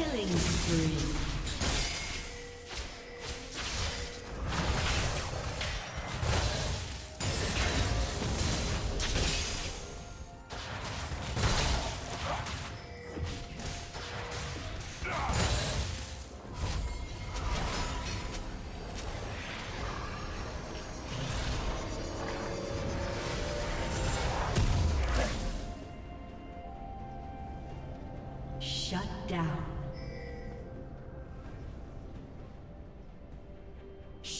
Killing spree.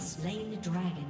Slain the dragon.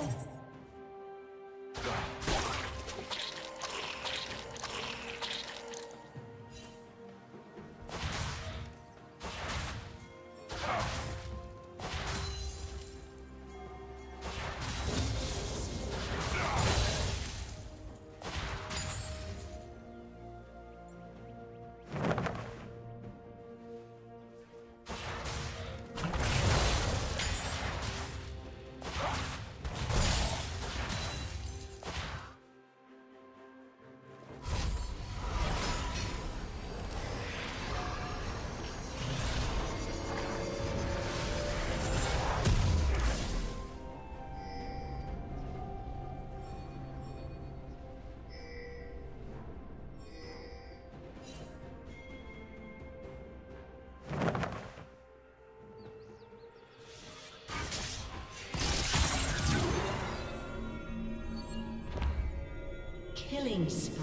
Killing spree.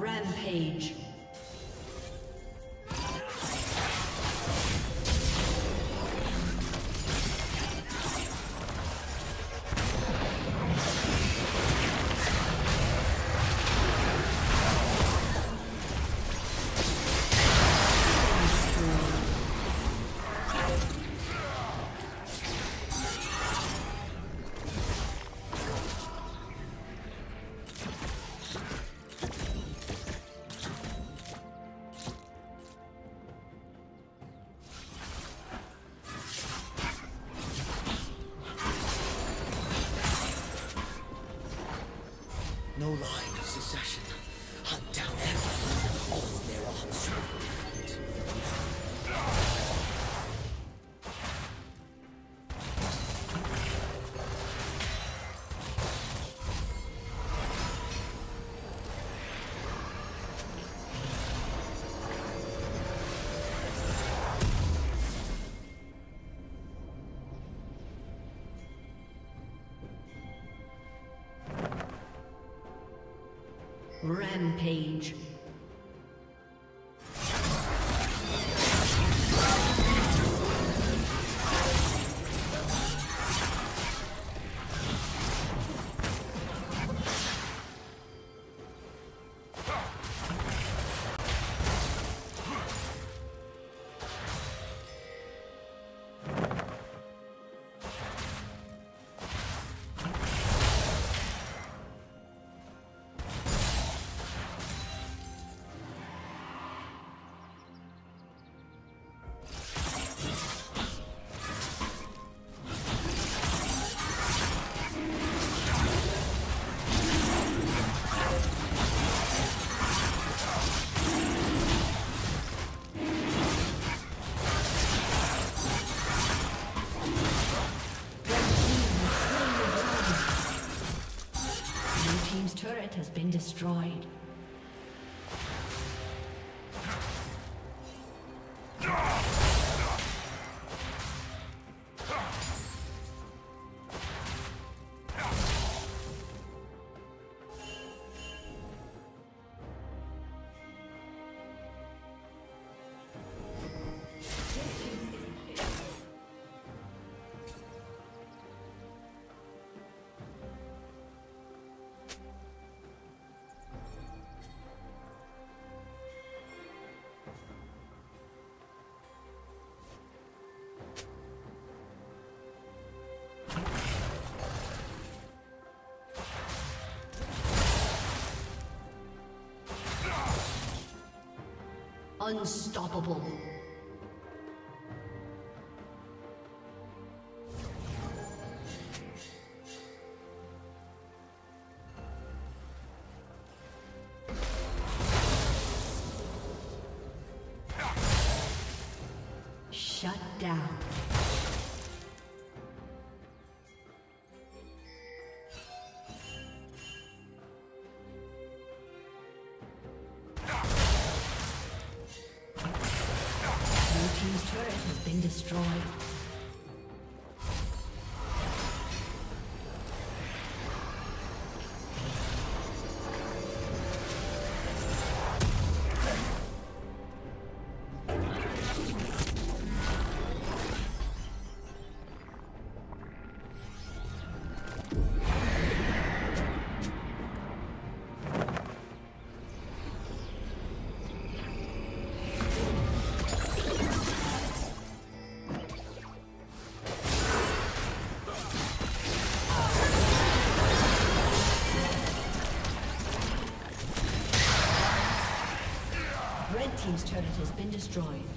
Rampage. Rampage. Been destroyed. Unstoppable. Destroyed.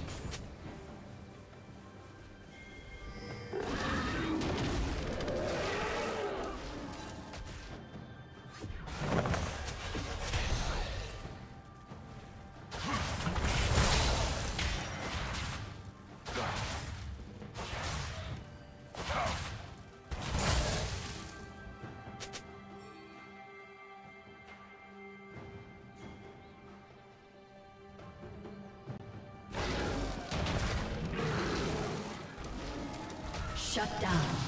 Shut down.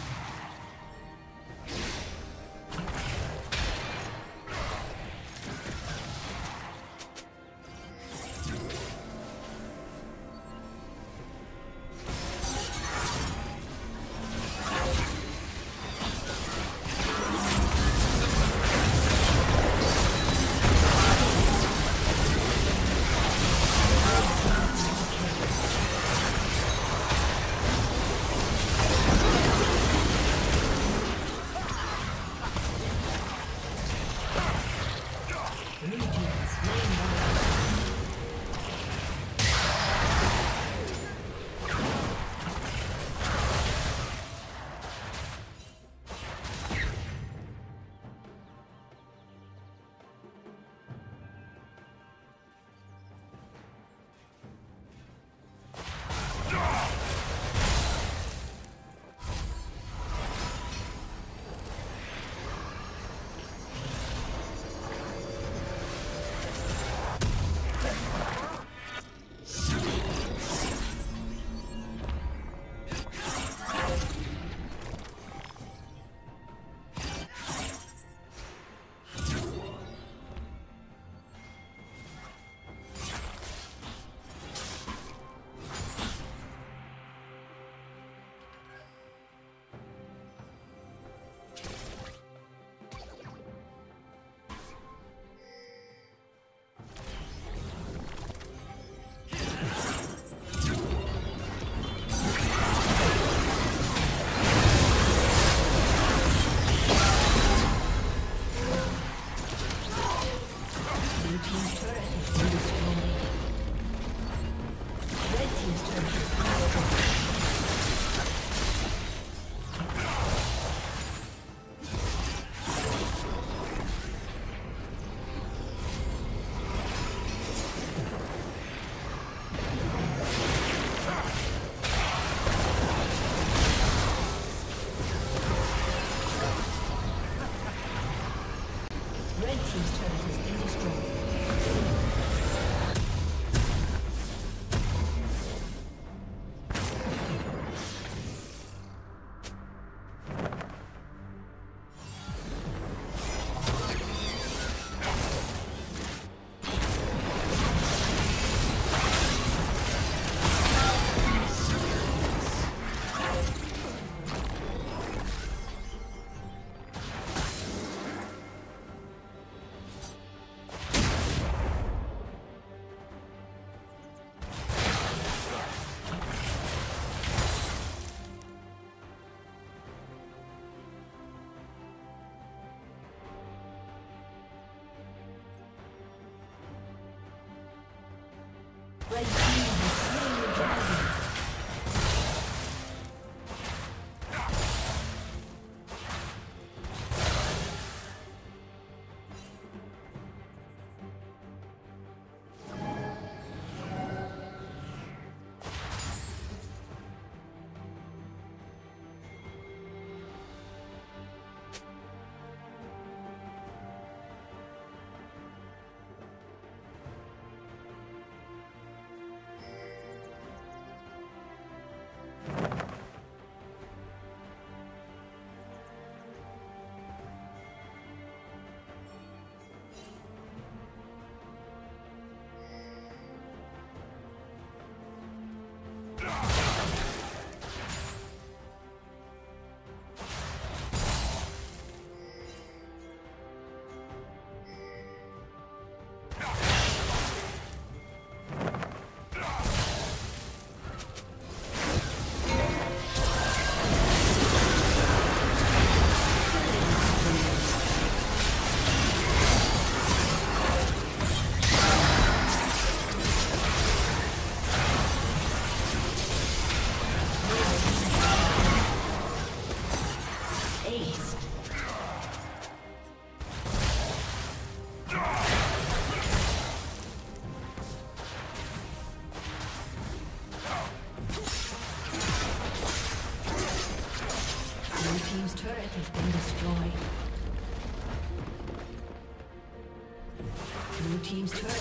Team's turret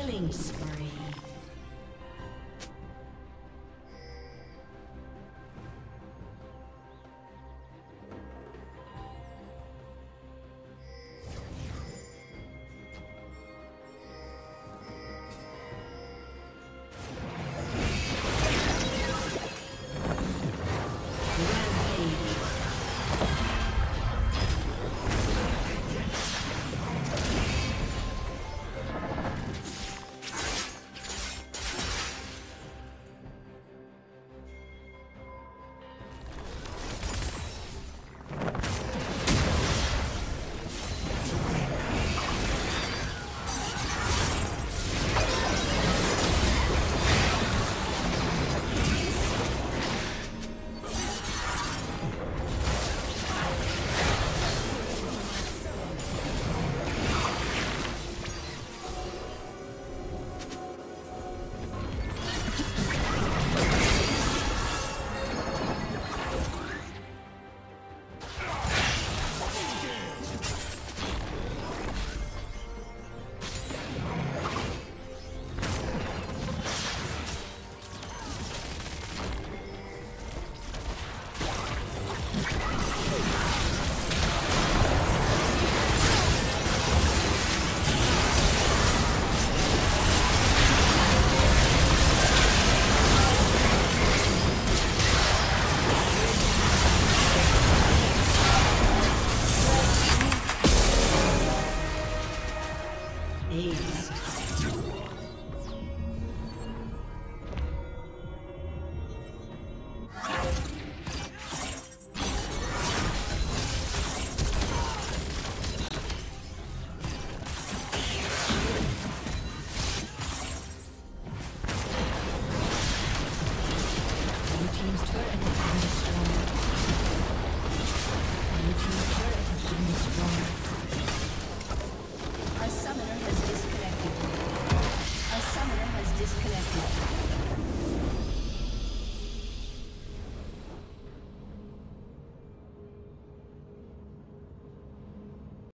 Killing spree.